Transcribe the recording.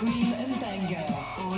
Cream and Banger.